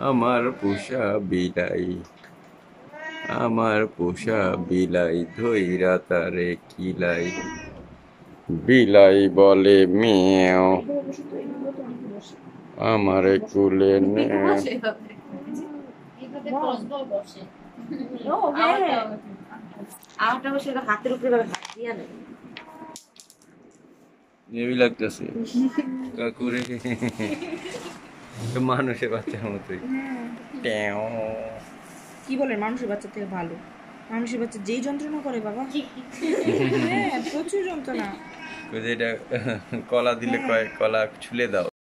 আমার পোষা বিলাই আমার পোষা বিলাই ধইরা তারে কিলাই বিলাই বলে মেও আমার কুলে নে হাতের উপরে হাত দিয়া নেই নেবি লাগতেছে। কাকুরে। মানুষের বাচ্চার মতোই। ট্যাও কি বলেন মানুষের বাচ্চা থেকে ভালো। মানুষের বাচ্চা যেই যন্ত্রণা করে বাবা। হ্যাঁ প্রচুর যন্ত্রণা। যে এটা কলা দিলে কয় কলা ছুলে দাও।